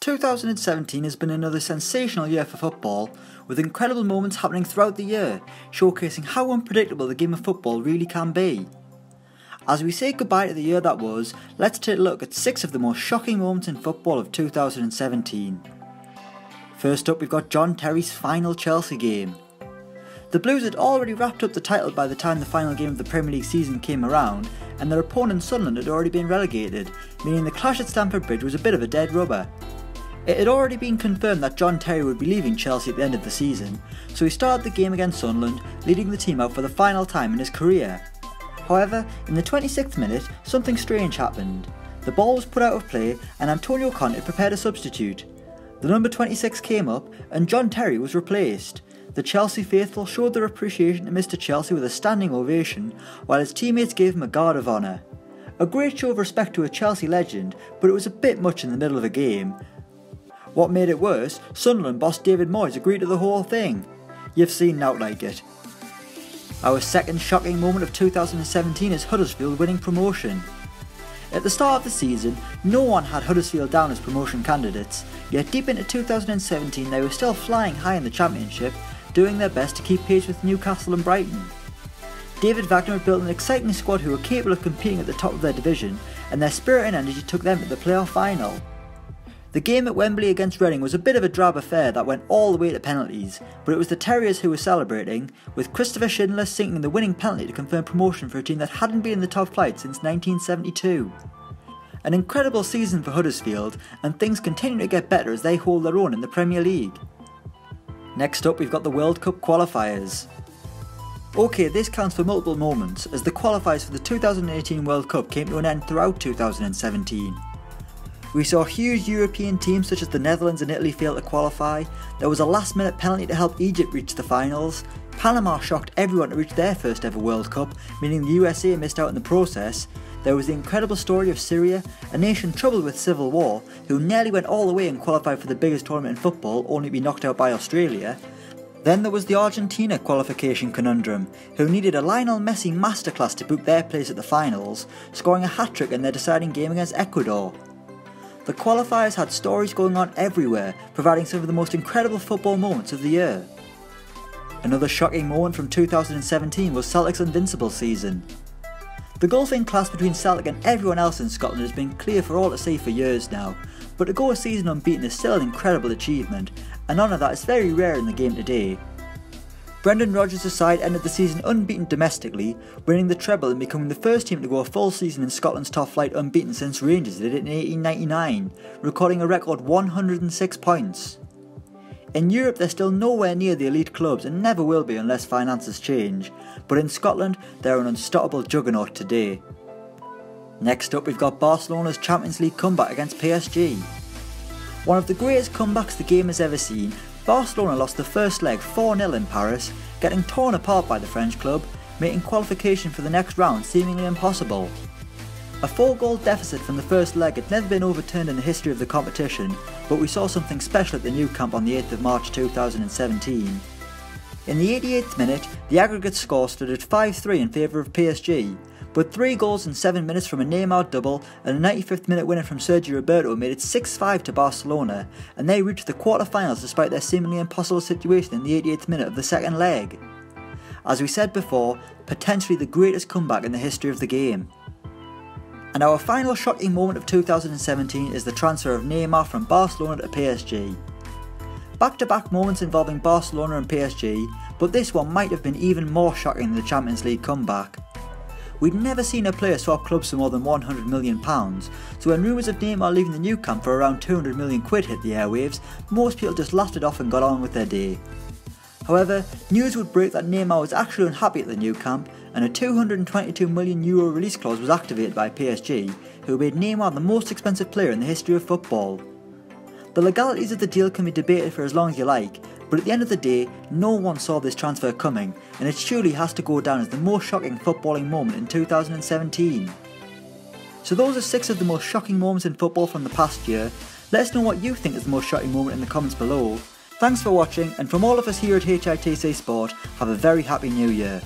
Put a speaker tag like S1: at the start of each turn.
S1: 2017 has been another sensational year for football, with incredible moments happening throughout the year, showcasing how unpredictable the game of football really can be. As we say goodbye to the year that was, let's take a look at six of the most shocking moments in football of 2017. First up, we've got John Terry's final Chelsea game. The Blues had already wrapped up the title by the time the final game of the Premier League season came around, and their opponent Sunderland had already been relegated, meaning the clash at Stamford Bridge was a bit of a dead rubber. It had already been confirmed that John Terry would be leaving Chelsea at the end of the season, so he started the game against Sunderland, leading the team out for the final time in his career. However, in the 26th minute, something strange happened. The ball was put out of play and Antonio Conte prepared a substitute. The number 26 came up and John Terry was replaced. The Chelsea faithful showed their appreciation to Mr. Chelsea with a standing ovation, while his teammates gave him a guard of honour. A great show of respect to a Chelsea legend, but it was a bit much in the middle of a game, what made it worse, Sunderland boss David Moyes agreed to the whole thing. You've seen out like it. Our second shocking moment of 2017 is Huddersfield winning promotion. At the start of the season, no one had Huddersfield down as promotion candidates, yet deep into 2017 they were still flying high in the Championship, doing their best to keep pace with Newcastle and Brighton. David Wagner had built an exciting squad who were capable of competing at the top of their division, and their spirit and energy took them to the playoff final. The game at Wembley against Reading was a bit of a drab affair that went all the way to penalties, but it was the Terriers who were celebrating, with Christopher Schindler sinking the winning penalty to confirm promotion for a team that hadn't been in the top flight since 1972. An incredible season for Huddersfield, and things continue to get better as they hold their own in the Premier League. Next up, we've got the World Cup qualifiers. Okay, this counts for multiple moments, as the qualifiers for the 2018 World Cup came to an end throughout 2017. We saw huge European teams such as the Netherlands and Italy fail to qualify, there was a last minute penalty to help Egypt reach the finals, Panama shocked everyone to reach their first ever World Cup, meaning the USA missed out in the process, there was the incredible story of Syria, a nation troubled with civil war, who nearly went all the way and qualified for the biggest tournament in football, only to be knocked out by Australia. Then there was the Argentina qualification conundrum, who needed a Lionel Messi masterclass to book their place at the finals, scoring a hat trick in their deciding game against Ecuador. The qualifiers had stories going on everywhere, providing some of the most incredible football moments of the year. Another shocking moment from 2017 was Celtic's invincible season. The golfing class between Celtic and everyone else in Scotland has been clear for all to see for years now, but to go a season unbeaten is still an incredible achievement, an honour that is very rare in the game today, Brendan Rodgers' side ended the season unbeaten domestically, winning the treble and becoming the first team to go a full season in Scotland's top flight unbeaten since Rangers did it in 1899, recording a record 106 points. In Europe, they're still nowhere near the elite clubs and never will be unless finances change, but in Scotland, they're an unstoppable juggernaut today. Next up, we've got Barcelona's Champions League comeback against PSG. One of the greatest comebacks the game has ever seen, Barcelona lost the first leg 4-0 in Paris, getting torn apart by the French club, making qualification for the next round seemingly impossible. A 4 goal deficit from the first leg had never been overturned in the history of the competition, but we saw something special at the Nou Camp on the 8th of March 2017. In the 88th minute, the aggregate score stood at 5-3 in favour of PSG, but three goals in seven minutes from a Neymar double and a 95th minute winner from Sergi Roberto made it 6-5 to Barcelona, and they reached the quarter-finals despite their seemingly impossible situation in the 88th minute of the second leg. As we said before, potentially the greatest comeback in the history of the game. And our final shocking moment of 2017 is the transfer of Neymar from Barcelona to PSG. Back to back moments involving Barcelona and PSG, but this one might have been even more shocking than the Champions League comeback. We'd never seen a player swap clubs for more than £100 million, so when rumours of Neymar leaving the Nou Camp for around 200 million quid hit the airwaves, most people just laughed it off and got on with their day. However, news would break that Neymar was actually unhappy at the Nou Camp, and a 222 million euro release clause was activated by PSG, who made Neymar the most expensive player in the history of football. The legalities of the deal can be debated for as long as you like, but at the end of the day, no one saw this transfer coming, and it surely has to go down as the most shocking footballing moment in 2017. So those are six of the most shocking moments in football from the past year. Let us know what you think is the most shocking moment in the comments below. Thanks for watching, and from all of us here at HITC Sport, have a very happy new year.